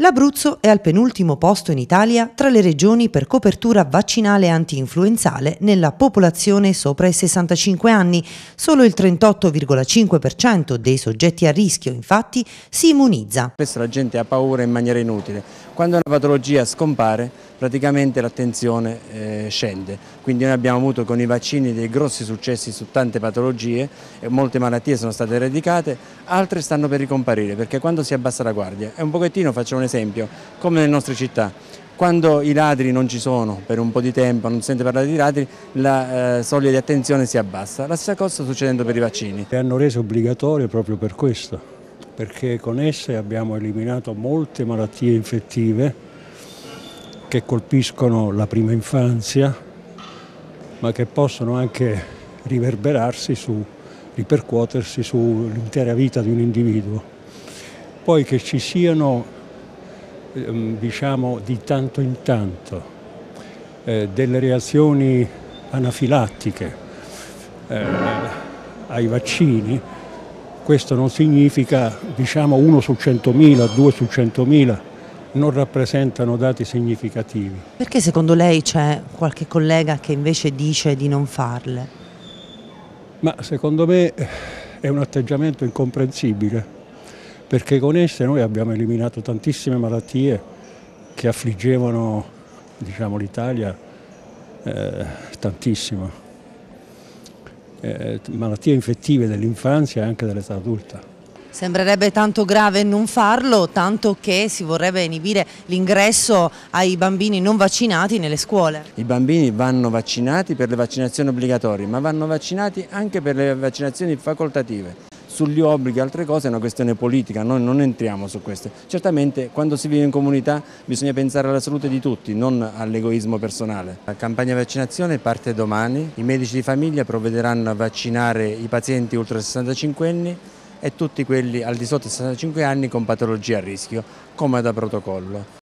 L'Abruzzo è al penultimo posto in Italia tra le regioni per copertura vaccinale anti-influenzale nella popolazione sopra i 65 anni. Solo il 38,5% dei soggetti a rischio, infatti, si immunizza. Spesso la gente ha paura in maniera inutile. Quando una patologia scompare, praticamente l'attenzione eh, scende. Quindi noi abbiamo avuto con i vaccini dei grossi successi su tante patologie, molte malattie sono state eradicate, altre stanno per ricomparire, perché quando si abbassa la guardia, è un pochettino, facciamo un esempio, come nelle nostre città, quando i ladri non ci sono per un po' di tempo, non si sente parlare di ladri, la eh, soglia di attenzione si abbassa. La stessa cosa sta succedendo per i vaccini. Le hanno rese obbligatorie proprio per questo, perché con esse abbiamo eliminato molte malattie infettive che colpiscono la prima infanzia, ma che possono anche riverberarsi su, ripercuotersi sull'intera vita di un individuo. Poi che ci siano Ehm, diciamo di tanto in tanto eh, delle reazioni anafilattiche eh, ai vaccini, questo non significa diciamo 1 su 100.000, 2 su 100.000, non rappresentano dati significativi. Perché secondo lei c'è qualche collega che invece dice di non farle? Ma secondo me è un atteggiamento incomprensibile perché con esse noi abbiamo eliminato tantissime malattie che affliggevano diciamo, l'Italia eh, tantissimo, eh, malattie infettive dell'infanzia e anche dell'età adulta. Sembrerebbe tanto grave non farlo, tanto che si vorrebbe inibire l'ingresso ai bambini non vaccinati nelle scuole. I bambini vanno vaccinati per le vaccinazioni obbligatorie, ma vanno vaccinati anche per le vaccinazioni facoltative sugli obblighi e altre cose è una questione politica, noi non entriamo su queste. Certamente quando si vive in comunità bisogna pensare alla salute di tutti, non all'egoismo personale. La campagna vaccinazione parte domani, i medici di famiglia provvederanno a vaccinare i pazienti ultra 65 anni e tutti quelli al di sotto dei 65 anni con patologie a rischio, come da protocollo.